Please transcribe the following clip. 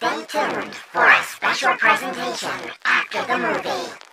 Stay tuned for a special presentation after the movie.